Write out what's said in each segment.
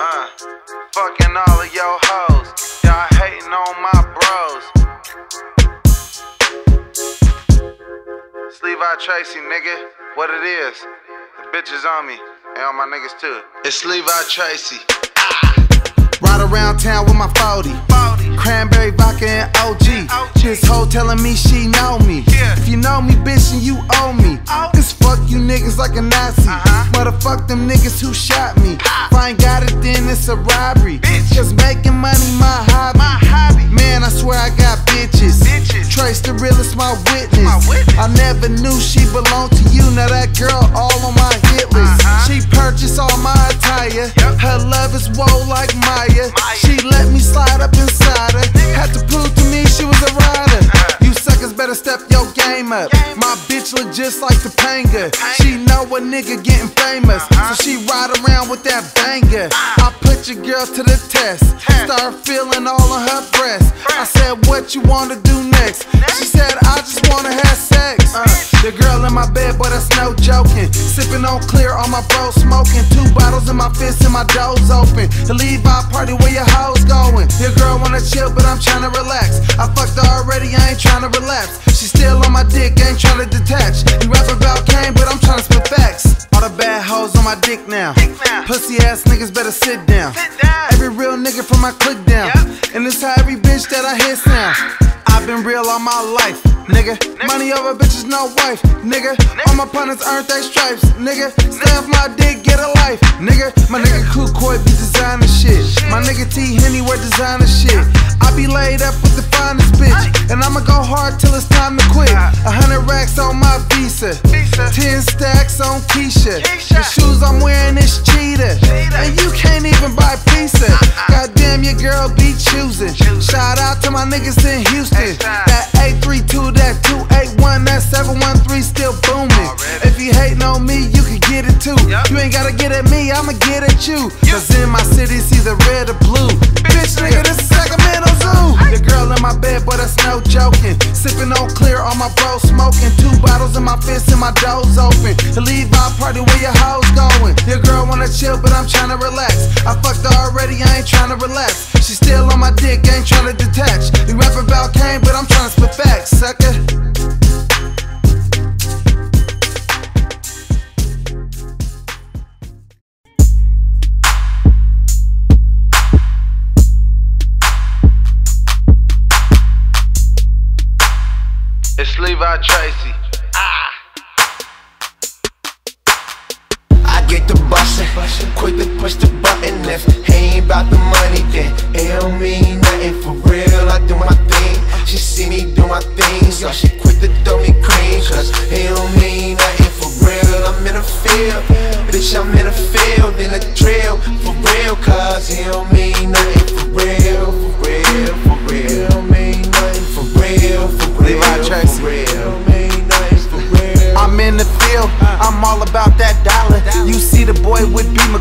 Uh, fucking all of your hoes. Y'all hating on my bros. It's Levi Tracy, nigga. What it is. The bitches on me. And on my niggas too. It's Levi Tracy. Ride around town with my 40. Cranberry vodka and OG. This hoe telling me she know me. If you know me, bitch, and you owe me. Cause fuck you niggas like a Nazi. Uh-huh. Motherfuck them niggas who shot me. Ah. If I ain't got it, then it's a robbery. Cause making money my hobby. Man, I swear I got bitches. Trace the realest, my witness. I never knew she belonged to you. Now that girl all on my hit list. Uh-huh. She purchased all my attire. Her love is woe like Maya. Up. My bitch look just like Topanga. She know a nigga getting famous. So she ride around with that banger. I put your girl to the test. Start feeling all on her breast. I said, What you wanna do next? She said, I just wanna have sex. Uh, the girl in my bed, but that's no joking. Sipping on clear, on my bro smoking. Two bottles in my fist and my doors open. The Levi party, where your hoes going? Your girl wanna chill, but I'm tryna relax. I fucked already, I ain't tryna relapse. She still on my dick, ain't tryna detach. You rap about game, but I'm tryna spit facts. All the bad hoes on my dick now. Pussy ass niggas better sit down. Every real nigga from my click down. And it's how every bitch that I hit sound. I've been real all my life, nigga. Money over bitches, no wife, nigga. All my partners earned they stripes, nigga. Stay off my dick, get a life, nigga. My nigga Cool be designer shit. My nigga T Henny wear designer shit. I be laid up with the finest bitch, and I'ma go hard till it's time to quit. A hundred racks on my visa, ten stacks on Keisha. The shoes I'm wearing is cheetah, and you can't even buy pizza. Goddamn, your girl be choosing. Shout out to my niggas in Houston. That 713 still booming. If you hating on me, you can get it too. You ain't gotta get at me, I'ma get at you. Cause in my city, it's either red or blue. Bitch, nigga, this is Sacramento Zoo. The girl in my bed, but that's no joking. Sipping on clear, all my bros smoking. Two bottles in my fist and my doors open. The Levi party, where your hoes going? Your girl wanna chill, but I'm trying to relax. I fucked her already, I ain't trying to relax. She still on my dick, ain't trying to detach. You rap about cane, but I'm trying to spit facts, sucker. It's Levi Tracy. Ah. I get the bustin', quick to push the button. If he ain't about the money, then it don't mean nothing for real. I do my thing, she see me do my thing, so she quick to throw me cream. Cause it don't mean nothing for real. I'm in the field, bitch, I'm in the field, in the drill, for real. Cause it don't mean nothing for real, for real, for real.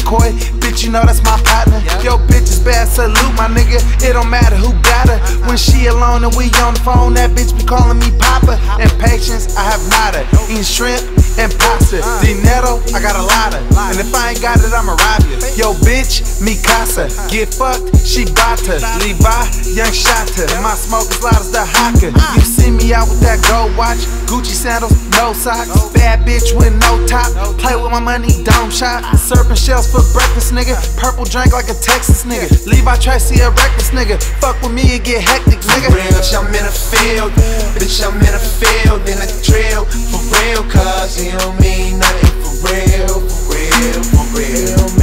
McCoy, bitch, you know that's my partner. Yo, bitch is bad, salute my nigga. It don't matter who got her. Uh-huh. When she alone and we on the phone, that bitch be calling me Papa. Impatience, I have nada. Eating shrimp and pasta. Dinero, I got a lot of. And if I ain't got it, I'ma rob you. Yo, bitch, mi casa. Get fucked, she bata. Levi, young shotter. My smoke as loud as the haka. You see me out with that gold watch, Gucci sandals, no socks. Bad bitch with no top. Play with my money, dome shot. Serving shells for breakfast, nigga. Purple drink like a Texas nigga. Levi Tracy a reckless nigga. Fuck with me, it get hectic, nigga. Bitch, I'm in the field. Bitch, I'm in a field, in a drill For real, cause it don't mean nothing For real, for real, for real.